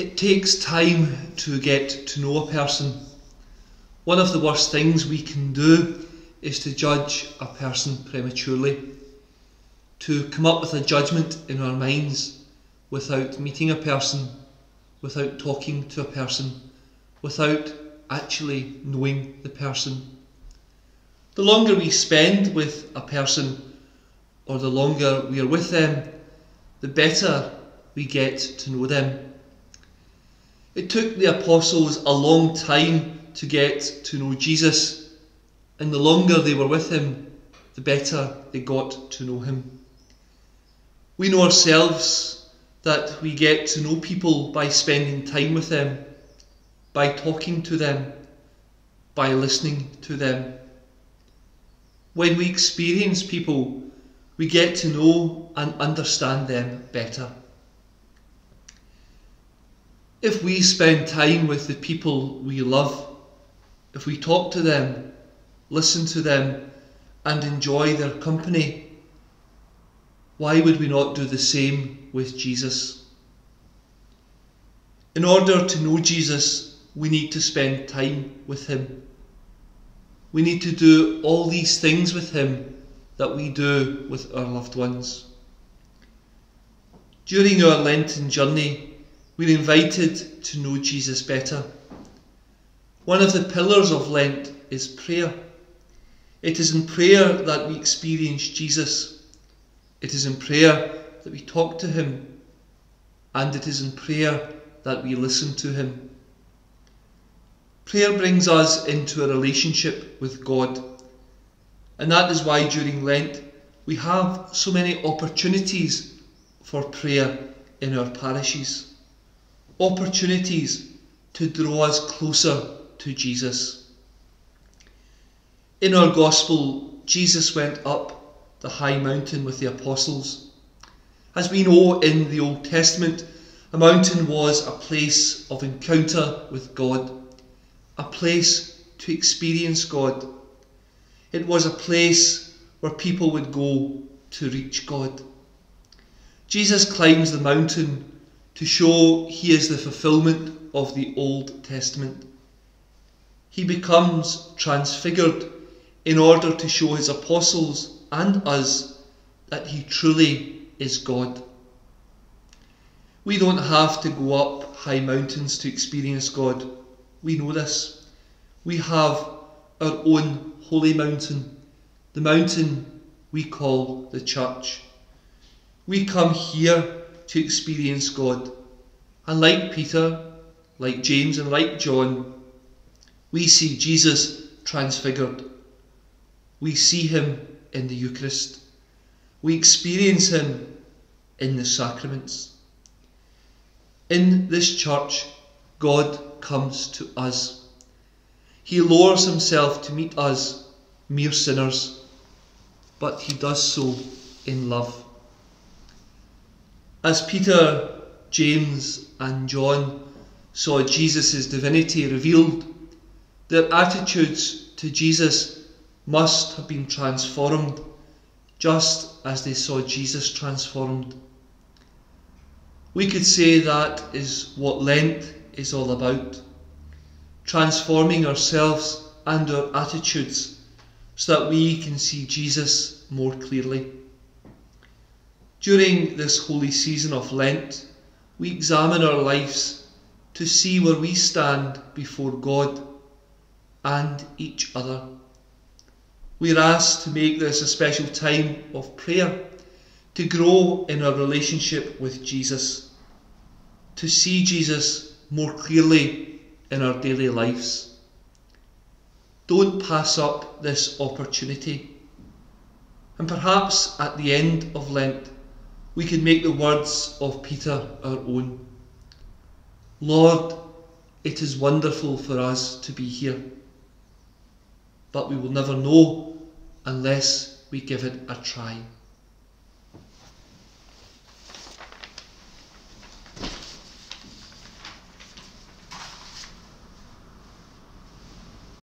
It takes time to get to know a person. One of the worst things we can do is to judge a person prematurely, to come up with a judgment in our minds without meeting a person, without talking to a person, without actually knowing the person. The longer we spend with a person, or the longer we are with them, the better we get to know them. It took the apostles a long time to get to know Jesus, and the longer they were with him, the better they got to know him. We know ourselves that we get to know people by spending time with them, by talking to them, by listening to them. When we experience people, we get to know and understand them better. If we spend time with the people we love, if we talk to them, listen to them, and enjoy their company, why would we not do the same with Jesus? In order to know Jesus, we need to spend time with Him. We need to do all these things with Him that we do with our loved ones. During our Lenten journey, we're invited to know Jesus better. One of the pillars of Lent is prayer. It is in prayer that we experience Jesus. It is in prayer that we talk to Him. And it is in prayer that we listen to Him. Prayer brings us into a relationship with God. And that is why during Lent we have so many opportunities for prayer in our parishes opportunities to draw us closer to Jesus. In our Gospel, Jesus went up the high mountain with the apostles. As we know in the Old Testament, a mountain was a place of encounter with God, a place to experience God. It was a place where people would go to reach God. Jesus climbs the mountain to show he is the fulfillment of the Old Testament. He becomes transfigured in order to show his apostles and us that he truly is God. We don't have to go up high mountains to experience God. We know this. We have our own holy mountain, the mountain we call the church. We come here to experience God. And like Peter, like James, and like John, we see Jesus transfigured. We see him in the Eucharist. We experience him in the sacraments. In this church, God comes to us. He lowers himself to meet us, mere sinners, but he does so in love. As Peter, James, and John saw Jesus' divinity revealed, their attitudes to Jesus must have been transformed just as they saw Jesus transformed. We could say that is what Lent is all about transforming ourselves and our attitudes so that we can see Jesus more clearly. During this holy season of Lent, we examine our lives to see where we stand before God and each other. We are asked to make this a special time of prayer, to grow in our relationship with Jesus, to see Jesus more clearly in our daily lives. Don't pass up this opportunity. And perhaps at the end of Lent, we can make the words of Peter our own. Lord, it is wonderful for us to be here, but we will never know unless we give it a try.